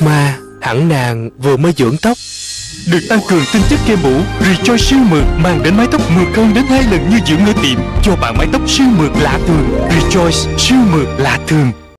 ma Hẳn nàng vừa mới dưỡng tóc. Được tăng cường tinh chất kem mũ Rejoice siêu mượt mang đến mái tóc mượt hơn đến hai lần như dưỡng ở tiệm. Cho bạn mái tóc siêu mượt lạ thường Rejoice siêu mượt lạ thường.